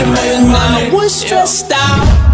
When I was stressed out?